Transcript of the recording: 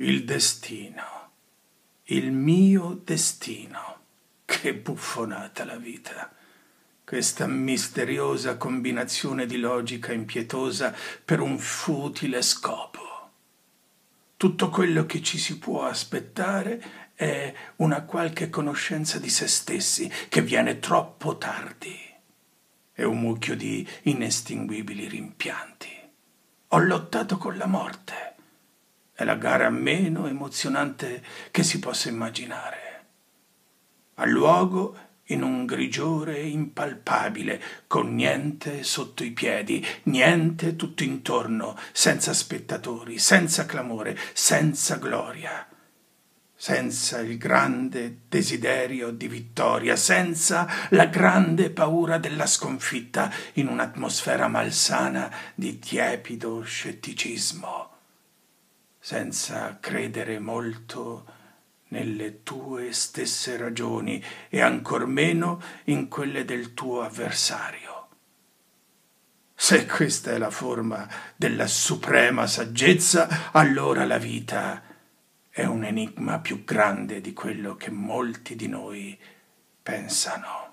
il destino, il mio destino. Che buffonata la vita! Questa misteriosa combinazione di logica impietosa per un futile scopo. Tutto quello che ci si può aspettare è una qualche conoscenza di se stessi che viene troppo tardi. È un mucchio di inestinguibili rimpianti. Ho lottato con la morte. È la gara meno emozionante che si possa immaginare. Ha luogo in un grigiore impalpabile, con niente sotto i piedi, niente tutto intorno, senza spettatori, senza clamore, senza gloria, senza il grande desiderio di vittoria, senza la grande paura della sconfitta, in un'atmosfera malsana di tiepido scetticismo, senza credere molto nelle tue stesse ragioni e ancor meno in quelle del tuo avversario. Se questa è la forma della suprema saggezza, allora la vita è un enigma più grande di quello che molti di noi pensano.